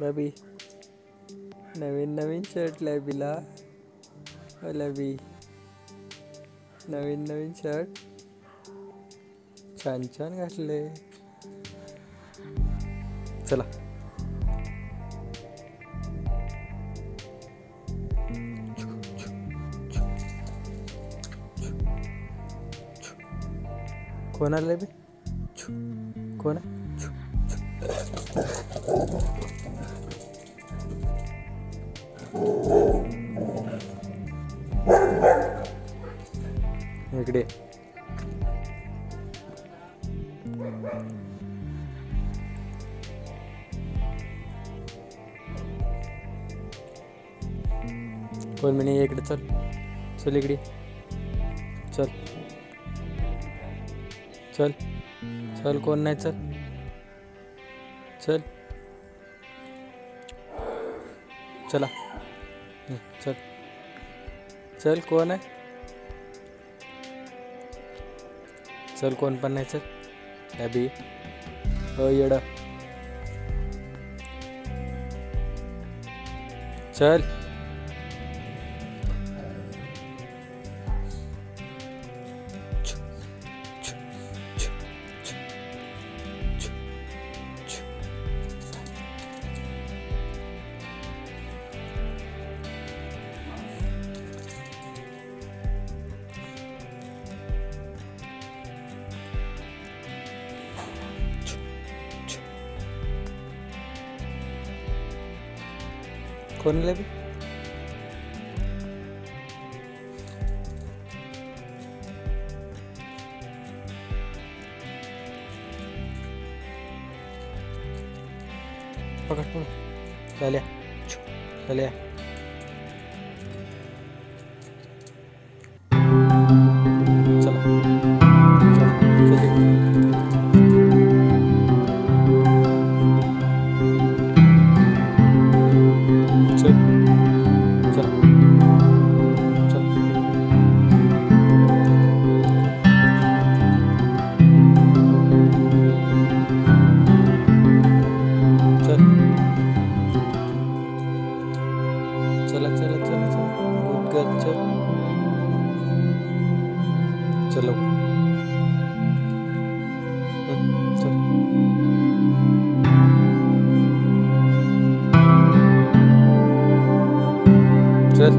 लबी नवीन नवीन शर्ट लॅबीला हो लबी नवीन नवीन शर्ट छान छान घातले चला कोणाला बी बे कोण इकडे म्हणे ये इकडे चल। चल इकडे चल। चल। चल कोण नाही चल। चल। चला। चल। चल कौन है? चल कौन पण नाही चल। अभी येड चल। खोलने लगे। पकड़ पकड़। चलिया चलिया चलो। चल। चल